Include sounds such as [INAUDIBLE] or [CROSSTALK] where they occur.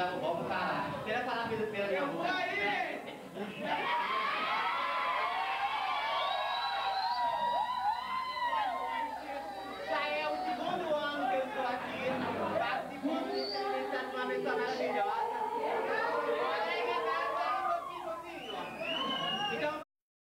dar falar golpe parar. Primeira palavra pela [LAUGHS] minha.